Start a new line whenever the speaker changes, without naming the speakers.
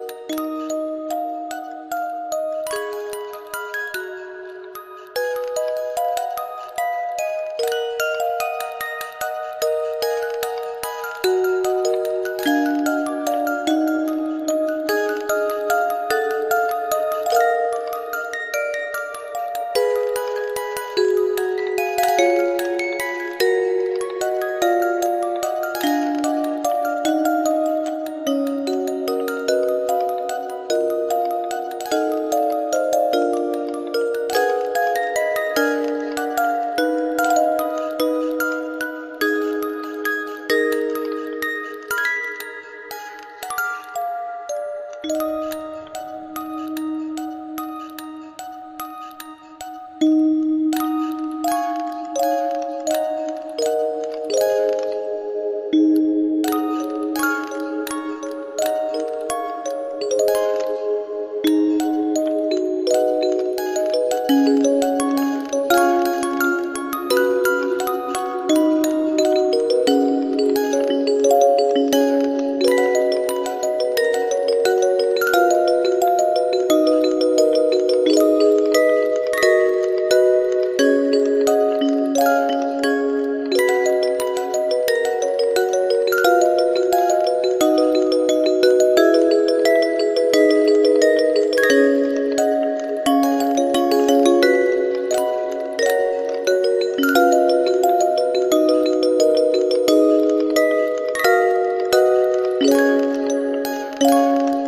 you Música